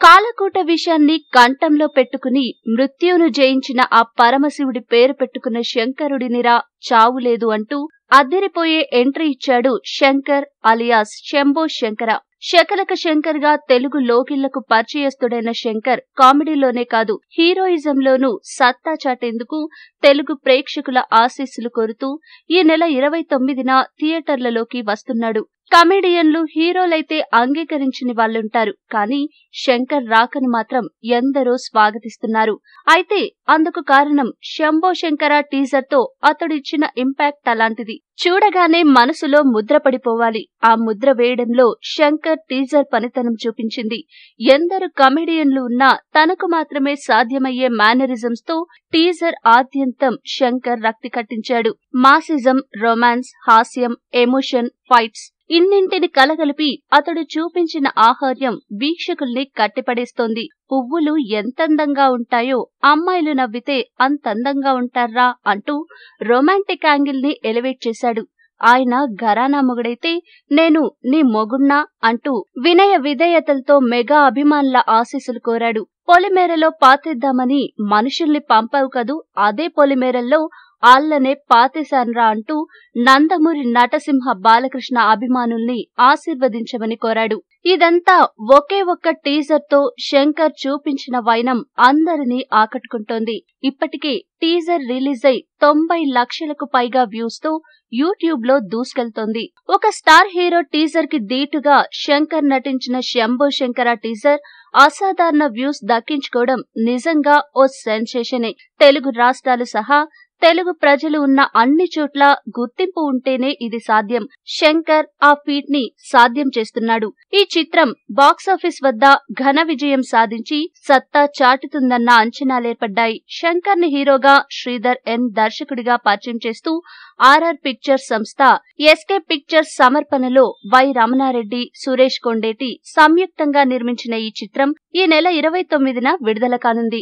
కాలకూట విషయాన్ని కంఠంలో పెట్టుకుని మృత్యువును జయించిన ఆ పరమశివుడి పేరు పెట్టుకున్న శంకరుడినిరా చావు లేదు అంటూ అద్దెరిపోయే ఎంట్రీ ఇచ్చాడు శంకర్ అలియాస్ శంభో శంకర. శకలక శంకర్గా తెలుగు లోకిళ్ళకు పరిచయస్తుడైన శంకర్ కామెడీలోనే కాదు హీరోయిజంలోనూ సత్తా చాటేందుకు తెలుగు ప్రేక్షకుల ఆశీస్సులు కోరుతూ ఈ నెల ఇరవై తొమ్మిదిన థియేటర్లలోకి వస్తున్నాడు. కమెడియన్లు హీరోలైతే అంగీకరించని వాళ్ళుంటారు. కానీ శంకర్ రాకను మాత్రం ఎందరో స్వాగతిస్తున్నారు. అయితే అందుకు కారణం శంభో శంకర టీజర్తో అతడిచ్చిన ఇంపాక్ట్ అలాంటిది. చూడగానే మనసులో ముద్ర పడిపోవాలి. ఆ ముద్ర వేయడంలో శంకర్ టీజర్ పనితనం చూపించింది. ఎందరు కమెడియన్లు ఉన్నా తనకు మాత్రమే సాధ్యమయ్యే మేనరిజమ్స్తో టీజర్ ఆద్యంతం శంకర్ రక్తి కట్టించాడు. మాసిజం రొమాన్స్ హాస్యం ఎమోషన్ ఫైట్స్ ఇన్నింటిని కలగలిపి అతడు చూపించిన ఆహార్యం వీక్షకుల్ని కట్టిపడేస్తోంది. పువ్వులు ఎంతందంగా ఉంటాయో అమ్మాయిలు నవ్వితే అంతందంగా ఉంటారా అంటూ రొమాంటిక్ యాంగిల్ని ఎలివేట్ చేశాడు. ఆయన ఘరానా మొగుడైతే నేను నీ మొగుణ్ణా అంటూ వినయ విధేయతలతో మెగా అభిమానుల ఆశీస్సులు కోరాడు. పొలిమేరలో పాతిద్దామని మనుషుల్ని పంపావు కదూ అదే పొలిమేరల్లో ఆళ్ళనే పాతేశాన్రా అంటూ నందమూరి నటసింహ బాలకృష్ణ అభిమానుల్ని ఆశీర్వదించమని కోరాడు. ఇదంతా ఒకే ఒక్క టీజర్తో శంకర్ చూపించిన వైనం అందరినీ ఆకట్టుకుంటోంది. ఇప్పటికే టీజర్ రిలీజ్ అయి తొంభై లక్షలకు పైగా వ్యూస్తో యూట్యూబ్లో దూసుకెళ్తోంది. ఒక స్టార్ హీరో టీజర్కి దీటుగా శంకర్ నటించిన శంభో శంకర టీజర్ అసాధారణ వ్యూస్ దక్కించుకోవడం నిజంగా ఓ సెన్సేషనే. తెలుగు రాష్ట్రాలు సహా తెలుగు ప్రజలు ఉన్న అన్ని చోట్ల గుర్తింపు ఉంటేనే ఇది సాధ్యం. శంకర్ ఆ ఫీట్ని సాధ్యం చేస్తున్నాడు. ఈ చిత్రం బాక్సాఫీస్ వద్ద ఘన విజయం సాధించి సత్తా చాటుతుందన్న అంచనాలేర్పడ్డాయి. శంకర్ని హీరోగా శ్రీధర్ ఎన్ దర్శకుడిగా పరిచయం చేస్తూ ఆర్ఆర్ పిక్చర్స్ సంస్థ ఎస్కే పిక్చర్స్ సమర్పణలో వై రమణారెడ్డి సురేష్ కొండేటి సంయుక్తంగా నిర్మించిన ఈ చిత్రం ఈ నెల ఇరవై తొమ్మిదిన విడుదల కానుంది.